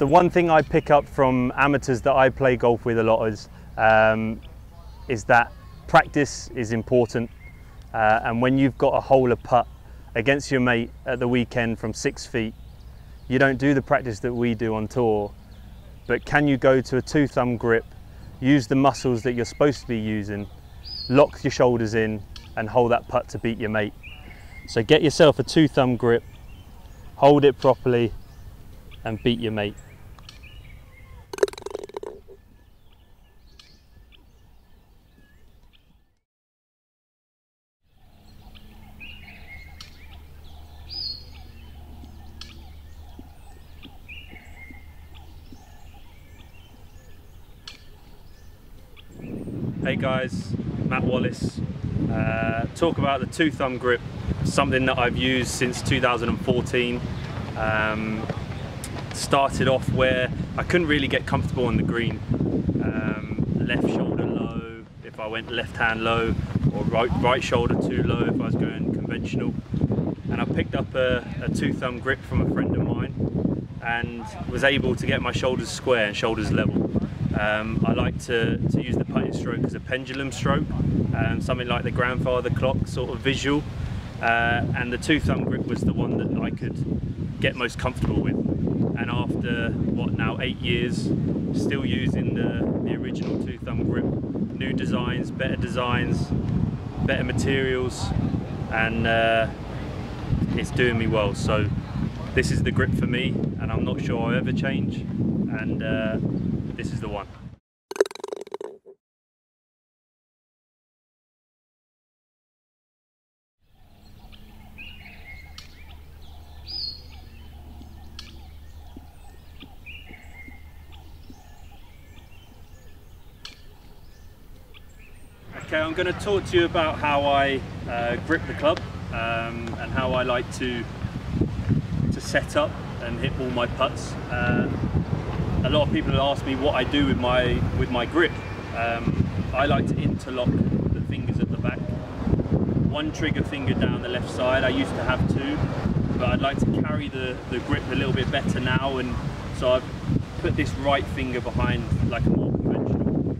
the one thing I pick up from amateurs that I play golf with a lot is, um, is that practice is important. Uh, and when you've got a hole of putt against your mate at the weekend from six feet, you don't do the practice that we do on tour, but can you go to a two thumb grip, use the muscles that you're supposed to be using, lock your shoulders in and hold that putt to beat your mate. So get yourself a two thumb grip, hold it properly and beat your mate. Hey guys, Matt Wallace. Uh, talk about the two thumb grip, something that I've used since 2014. Um, started off where I couldn't really get comfortable on the green. Um, left shoulder low if I went left hand low, or right, right shoulder too low if I was going conventional. And I picked up a, a two thumb grip from a friend of mine and was able to get my shoulders square and shoulders level. Um, I like to, to use the putting stroke as a pendulum stroke, um, something like the grandfather clock sort of visual. Uh, and the two thumb grip was the one that I could get most comfortable with. And after what now eight years, still using the, the original two thumb grip, new designs, better designs, better materials, and uh, it's doing me well. So this is the grip for me, and I'm not sure I'll ever change. And uh, this is the one. Okay, I'm going to talk to you about how I uh, grip the club um, and how I like to to set up and hit all my putts. Uh, a lot of people ask me what I do with my with my grip. Um, I like to interlock the fingers at the back. One trigger finger down the left side. I used to have two, but I'd like to carry the, the grip a little bit better now, and so I've put this right finger behind like a more conventional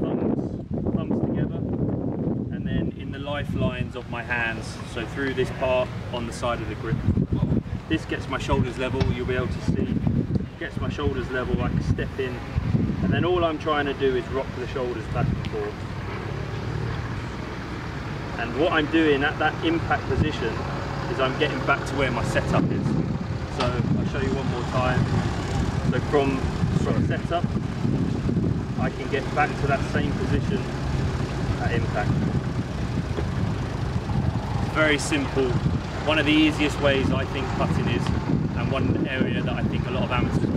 thumbs, thumbs together, and then in the lifelines of my hands, so through this part on the side of the grip. This gets my shoulders level, you'll be able to see gets my shoulders level, I can step in, and then all I'm trying to do is rock the shoulders back and forth. And what I'm doing at that impact position is I'm getting back to where my setup is. So I'll show you one more time. So from, from setup, I can get back to that same position at impact. Very simple. One of the easiest ways I think putting is one area that I think a lot of amateurs.